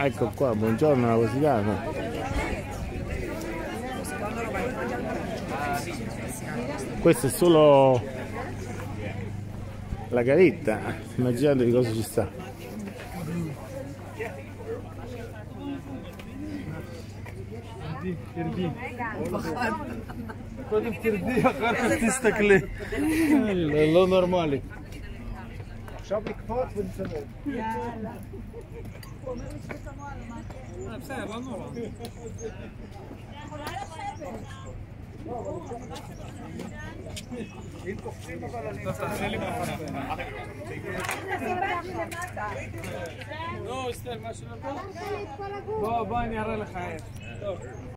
Ecco qua, buongiorno la Rosicana. Questo è solo la garetta, immaginate di cosa ci sta. Quello che normale. شابك فات والسماء يا لا أنا بسهل النور No, Esther, ما بابا، أنا أرى